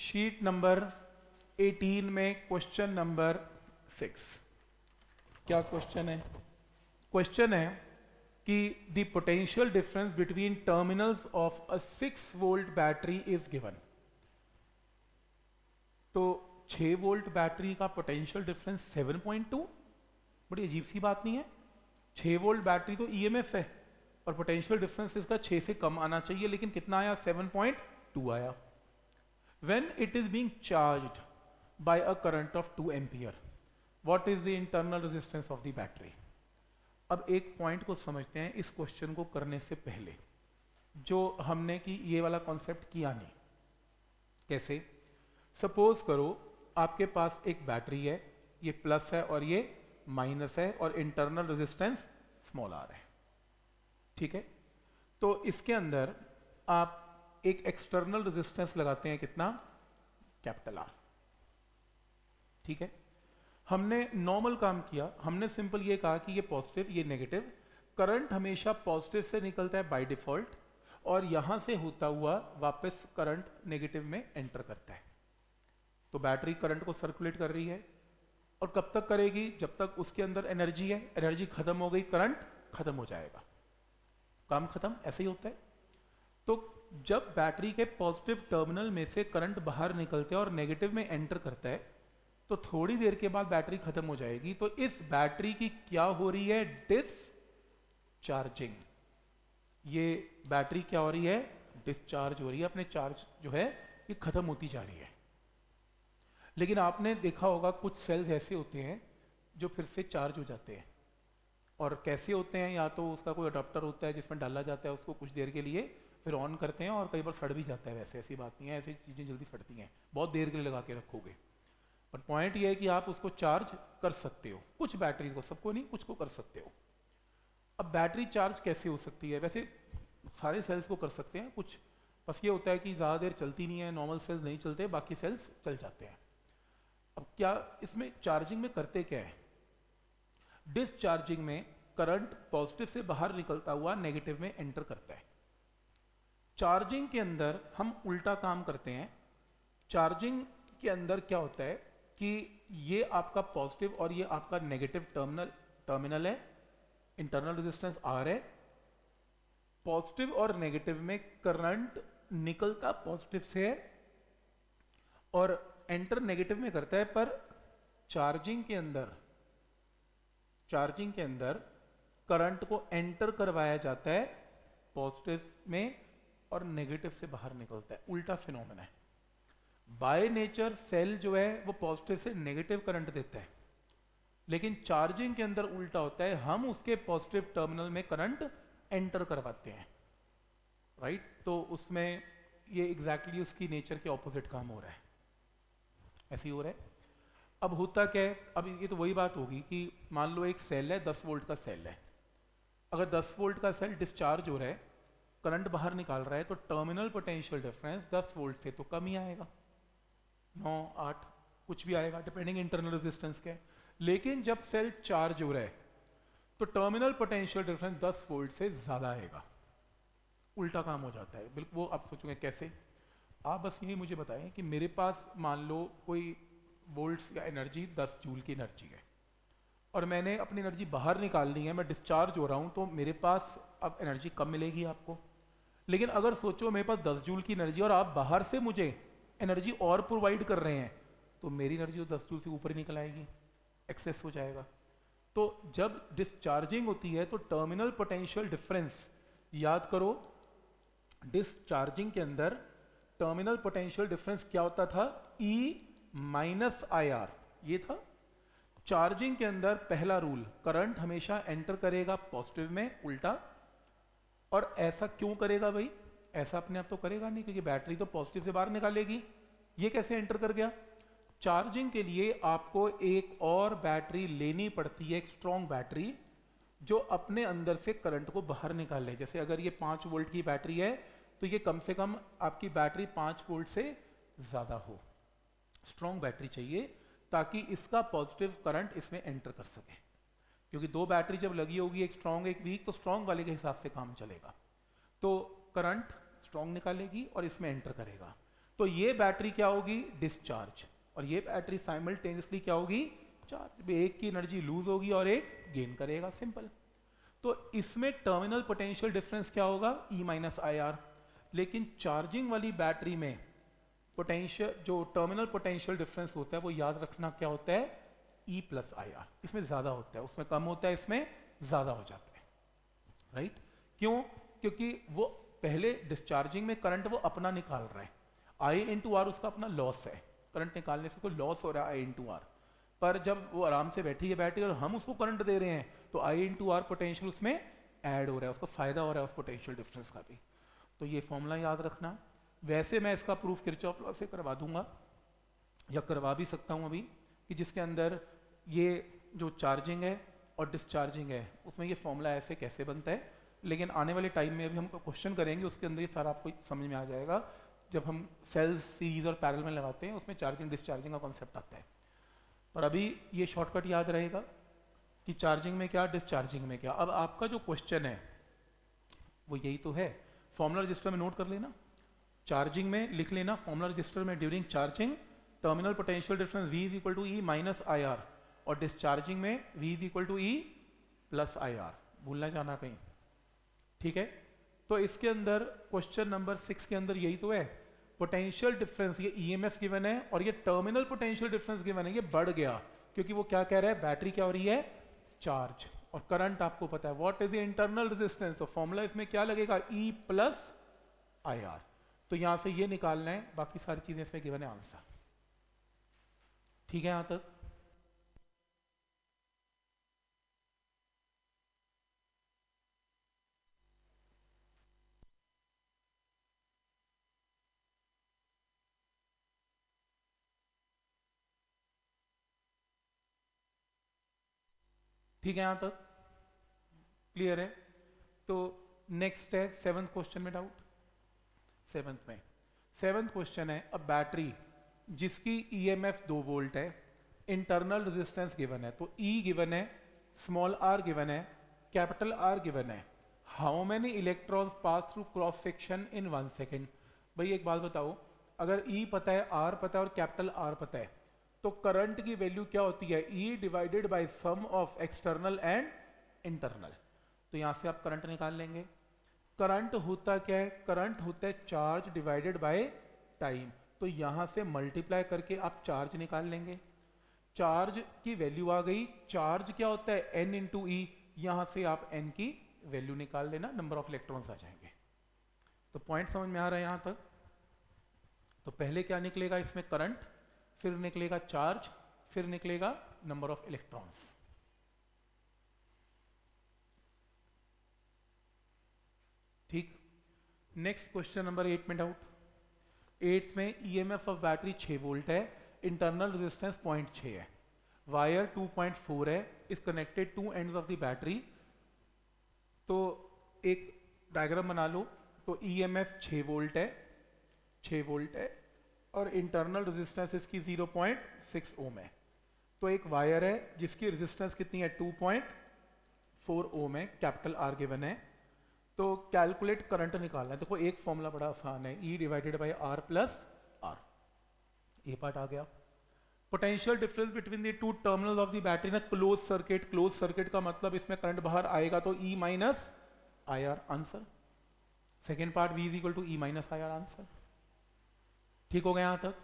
Sheet number 18 में question number six क्या question है? क्वेश्चन है कि the potential difference between terminals of a six volt battery is given तो 6 volt battery का पोटेंशियल डिफरेंस 7.2 बड़ी अजीब सी बात नहीं है। 6 वोल्ट बैटरी तो ईएमएफ है, और पोटेंशियल डिफरेंस इसका 6 से कम आना चाहिए, लेकिन कितना आया? 7.2 आया। When it is being charged by a current of 2 ampere, what is the internal resistance of the battery? अब एक पॉइंट को समझते हैं इस क्वेश्चन को करने से पहले। जो हमने कि ये वाला कॉन्सेप्ट किया नहीं। कैसे? सपोज़ करो आपके पास एक बैटरी है, ये प्लस है और ये माइनस है और इंटरनल रेजिस्टेंस स्मॉल आर है। ठीक है? तो इसके अंदर आप एक एक्सटर्नल रेजिस्टेंस लगाते हैं कितना? कैपिटल आर ठीक है? हमने नॉर्मल काम किया, हमने सिंपल ये कहा कि ये पॉजिटिव ये नेगेटिव करंट हमेशा पॉजिटिव से निकलता है बाय डिफ़ॉल्ट और यहाँ से होता हुआ वापस करंट नेगेटिव में एंटर करता है। तो बैटरी करंट को सर्कुलेट कर रही है और कब तक करेगी? जब तक उसके अंदर एनर्जी है एनर्जी खत्म हो गई करंट खत्म हो जाएगा। काम खत्म, ऐसे ही होता है। तो जब बैटरी के पॉजिटिव टर्मिनल में से करंट बाहर निकलते हैं और नेगेटिव में एंटर करता है तो थोड़ी देर के बाद बैटरी खत्म हो जाएगी। तो इस बैटरी की क्या हो रही है? डिसचार्जिंग ये बैटरी क्या हो रही है? डिस्चार्ज हो रही है। अपने चार्ज जो है, ये खत्म होती जा रही है। लेकिन आपने देखा होगा, कुछ सेल्स ऐसे होते हैं, जो फिर से चार्ज हो जाते हैं। और कैसे होते हैं? या तो उसका कोई अडाप्टर होता है जिसमें डाला जाता है उसको कुछ देर के लिए फिर ऑन करते हैं और कई बार सड़ भी जाता है वैसे, ऐसी बात नहीं है, ऐसी चीज़ें जल्दी सड़ती हैं। बहुत देर के लिए लगा के रखोगे। पर पॉइंट ये है कि आप उसको चार्ज कर सकते हो। कुछ बैटरीज को, सबको नहीं, कुछ को कर सकते हो। अब बैटरी चार्ज कैसे हो सकती है? वैसे सारे सेल्स को कर सकते हैं, कुछ। बस ये होता है कि ज़्यादा देर चलती नहीं है नॉर्मल सेल्स नहीं चलते, बाकी सेल्स चल जाते हैं। अब क्या इसमें चार्जिंग में करते क्या है? डिसचार्जिंग में करंट पॉजिटिव से बाहर निकलता हुआ नेगेटिव में एंटर करता है। चार्जिंग के अंदर हम उल्टा काम करते हैं। चार्जिंग के अंदर क्या होता है कि ये आपका पॉजिटिव और ये आपका नेगेटिव टर्मिनल टर्मिनल है इंटरनल रेजिस्टेंस आर है। पॉजिटिव और नेगेटिव में करंट निकलता पॉजिटिव से है और एंटर नेगेटिव में करता है, पर चार्जिंग के अंदर चार्जिंग के अंदर करंट को एंटर करवाया जाता है पॉजिटिव में। और नेगेटिव से बाहर निकलता है, उल्टा फिनोमेना है। बाय नेचर सेल जो है, वो पॉजिटिव से नेगेटिव करंट देता है। लेकिन चार्जिंग के अंदर उल्टा होता है, हम उसके पॉजिटिव टर्मिनल में करंट एंटर करवाते हैं। Right right? तो उसमें ये एग्जैक्टली exactly उसकी नेचर के ऑपोजिट काम हो रहा है। ऐसे ही हो रहा है। अब होता क्या है, अब ये तो वही बात होगी कि मान लो एक सेल है 10 वोल्ट का सेल है। अगर 10 वोल्ट का सेल डिस्चार्ज हो रहा है करंट बाहर निकाल रहा है तो टर्मिनल पोटेंशियल डिफरेंस 10 वोल्ट से तो कम ही आएगा। 9 8 कुछ भी आएगा डिपेंडिंग इंटरनल रेजिस्टेंस के। लेकिन जब सेल चार्ज हो रहा है तो टर्मिनल पोटेंशियल डिफरेंस 10 वोल्ट से ज़्यादा आएगा। उल्टा काम हो जाता है। बिल्कुल, वो आप सोचोगे कैसे? आप बस यही मुझे बताएँ कि मेरे पास मान लो कोई वोल्ट्स या एनर्जी 10 जूल की एनर्जी है, और मैंने अपनी एनर्जी बाहर निकालनी है, मैं डिस्चार्ज हो रहा हूँ तो मेरे पास अब एनर्जी कम मिलेगी आपको। लेकिन अगर सोचो मेरे पास 10 जूल की एनर्जी और आप बाहर से मुझे एनर्जी और प्रोवाइड कर रहे हैं तो मेरी एनर्जी तो 10 जूल से ऊपर ही निकल आएगी एक्सेस हो जाएगा। तो जब डिस्चार्जिंग होती है तो टर्मिनल पोटेंशियल डिफरेंस याद करो डिस्चार्जिंग के अंदर टर्मिनल पोटेंशियल डिफरेंस क्या होता था? ई माइनस आई आर ये था। चार्जिंग के अंदर पहला रूल करंट हमेशा एंटर करेगा पॉजिटिव में, उल्टा। और ऐसा क्यों करेगा भाई? ऐसा अपने आप तो करेगा नहीं, क्योंकि बैटरी तो पॉजिटिव से बाहर निकालेगी। ये कैसे एंटर कर गया? चार्जिंग के लिए आपको एक और बैटरी लेनी पड़ती है, एक स्ट्रॉन्ग बैटरी, जो अपने अंदर से करंट को बाहर निकाल ले। जैसे अगर ये पाँच वोल्ट की बैटरी है तो ये कम से कम आपकी बैटरी पाँच वोल्ट से ज़्यादा हो। स्ट्रॉन्ग बैटरी चाहिए, ताकि इसका पॉजिटिव करंट इसमें एंटर कर सके। क्योंकि दो बैटरी जब लगी होगी एक स्ट्रॉन्ग एक वीक तो स्ट्रॉन्ग वाले के हिसाब से काम चलेगा। तो करंट स्ट्रॉन्ग निकालेगी और इसमें एंटर करेगा। तो ये बैटरी क्या होगी? डिस्चार्ज और ये बैटरी साइमल्टेनियसली क्या होगी? चार्ज एक की एनर्जी लूज होगी और एक गेन करेगा सिंपल तो इसमें टर्मिनल पोटेंशियल डिफरेंस क्या होगा? ई माइनस आई आर लेकिन चार्जिंग वाली बैटरी में पोटेंशियल जो टर्मिनल पोटेंशियल डिफरेंस होता है, वो याद रखना क्या होता है? ई प्लस आई आर इसमें ज़्यादा होता है, उसमें कम होता है, इसमें ज़्यादा हो जाता है। राइट क्यों? क्योंकि वो पहले डिस्चार्जिंग में करंट वो अपना निकाल रहा है। आई इंटू आर उसका अपना लॉस है। करंट निकालने से कोई लॉस हो रहा है आई इंटू आर पर जब वो आराम से बैठी है बैटरी और हम उसको करंट दे रहे हैं तो आई इंटू आर पोटेंशियल उसमें ऐड हो रहा है, उसको फ़ायदा हो रहा है उस पोटेंशियल डिफरेंस का भी। तो ये फॉर्मूला याद रखना। वैसे मैं इसका प्रूफ किरचॉफ लॉ से करवा दूँगा, या करवा भी सकता हूँ अभी। कि जिसके अंदर ये जो चार्जिंग है और डिस्चार्जिंग है, उसमें ये फॉर्मूला ऐसे कैसे बनता है? लेकिन आने वाले टाइम में अभी हम क्वेश्चन करेंगे, उसके अंदर ये सारा आपको समझ में आ जाएगा। जब हम सेल्स सीरीज़ और पैरल में लगाते हैं, उसमें चार्जिंग डिस्चार्जिंग का कॉन्सेप्ट आता है। पर अभी ये शॉर्टकट याद रहेगा कि चार्जिंग में क्या डिस्चार्जिंग में क्या। अब आपका जो क्वेश्चन है, वो यही तो है। फॉर्मुला रजिस्टर में नोट कर लेना। चार्जिंग में लिख लेना। फॉर्मुला रजिस्टर में during charging terminal potential difference V is equal to E minus I R और डिस्चार्जिंग में V is equal to E plus I R भूलना जाना कहीं। ठीक है? तो इसके अंदर क्वेश्चन नंबर सिक्स के अंदर यही तो है। पोटेंशियल डिफरेंस ये ईएमएफ e गिवन है और ये टर्मिनल पोटेंशियल डिफरेंस गिवन है। ये बढ़ गया क्योंकि वो क्या कह रहा है? बैटरी क्या हो रही है? चार्ज और करंट आपको पता है। What is the internal resistance तो फॉर्मूला इसमें क्या लगेगा? ई प्लस आई आर तो यहाँ से ये निकालना है। बाकी सारी चीज़ें इसमें गिवन है आंसर ठीक है यहाँ तक? ठीक है यहाँ तक? क्लियर है? तो नेक्स्ट है सेवंथ क्वेश्चन में डाउट सेवंथ में। सेवंथ क्वेश्चन है अब बैटरी जिसकी ईएमएफ e दो वोल्ट है इंटरनल रेजिस्टेंस गिवन है तो ई e गिवन है स्मॉल आर गिवन है कैपिटल आर गिवन है। How many electrons pass through cross section in one second भाई एक बात बताओ, अगर ई e पता है आर पता है और कैपिटल आर पता है तो करंट की वैल्यू क्या होती है? E divided by sum of external and internal तो यहाँ से आप करंट निकाल लेंगे। करंट होता क्या है? करंट होता है चार्ज डिवाइडेड बाय टाइम तो यहाँ से मल्टीप्लाई करके आप चार्ज निकाल लेंगे। चार्ज की वैल्यू आ गई। चार्ज क्या होता है? एन इंटू ई यहाँ से आप एन की वैल्यू निकाल लेना। नंबर ऑफ़ इलेक्ट्रॉन्स आ जाएँगे। तो पॉइंट समझ में आ रहा है यहाँ तक? तो पहले क्या निकलेगा इसमें? करंट फिर निकलेगा चार्ज फिर निकलेगा नंबर ऑफ़ इलेक्ट्रॉन्स ठीक। नेक्स्ट क्वेश्चन नंबर एट में डाउट एट में ईएमएफ ऑफ़ बैटरी 6 वोल्ट है इंटरनल रेजिस्टेंस पॉइंट छ है। वायर 2.4 है is connected to ends of the battery तो एक डायग्राम बना लो तो ईएमएफ 6 वोल्ट है 6 वोल्ट है, और इंटरनल रेजिस्टेंस इसकी 0.6 ओम है। तो एक वायर है, जिसकी रेजिस्टेंस कितनी है? 2.4 ओम है कैपिटल आर गिवन है। तो कैलकुलेट करंट निकालना है। देखो, एक फॉर्मूला बड़ा आसान है। E divided by R plus R ये पार्ट आ गया। Potential difference between the two terminal of the battery ना क्लोज सर्किट क्लोज सर्किट का मतलब इसमें करंट बाहर आएगा तो E minus I R answer second part V is equal to E minus I R answer ठीक हो गया यहाँ तक?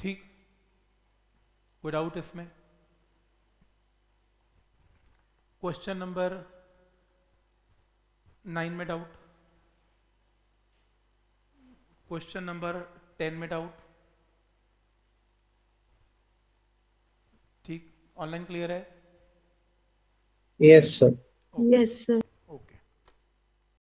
ठीक। कोई डाउट इसमें। क्वेश्चन नंबर नाइन में डाउट क्वेश्चन नंबर टेन में डाउट ठीक? ऑनलाइन क्लियर है? Yes sir yes sir